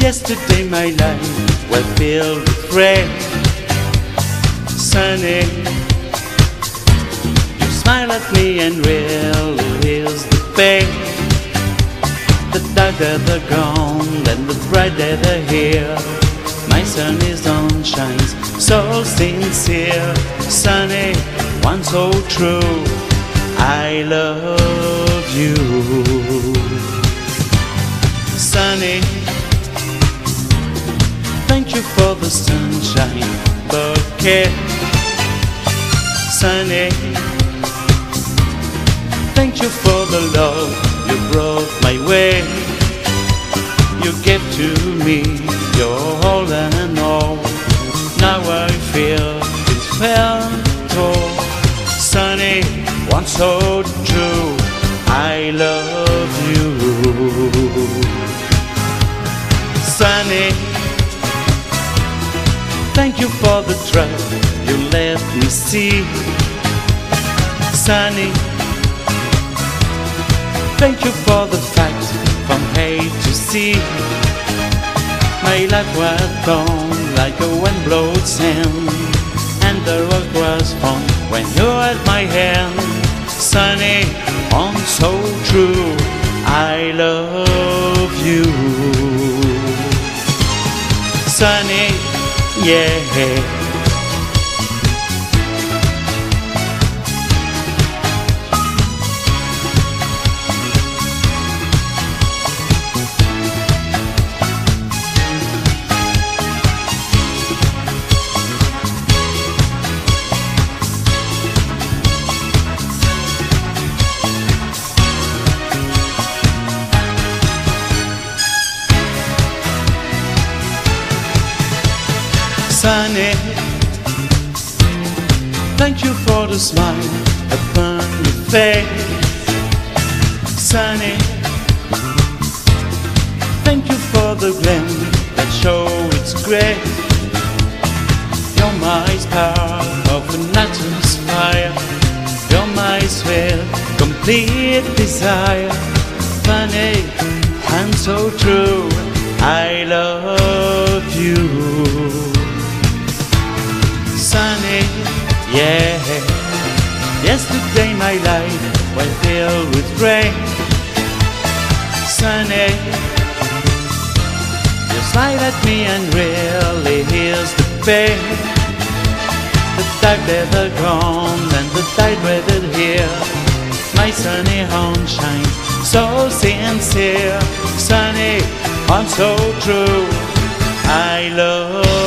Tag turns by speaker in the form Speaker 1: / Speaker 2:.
Speaker 1: Yesterday my life was filled with rain. Sunny, you smile at me and really heals the pain. The darker the gone, and the brighter the here. My sun is on shines, so sincere. Sunny, one so true. I love you. Sunny, thank you for the sunshine bouquet. Sunny, thank you for the love you brought my way. You gave to me your all and all. Now I feel it felt all. Sunny, one so true. I love you. Sunny, thank you for the trust you let me see. Sunny, thank you for the facts from A to Z. My life was gone like a wind blown sand, and the road was fun when you had my hand. Sunny, Sunny, yeah. Sunny, thank you for the smile upon your face. Sunny, thank you for the gleam that show its grace. You're my of an atmosphere. You're my complete desire. Funny and so true. I love yeah. Yesterday my life was filled with rain. Sunny, you smile at me and really heals the pain. The dark weather gone and the tide weather here. My sunny home shines so sincere. Sunny, I'm so true. I love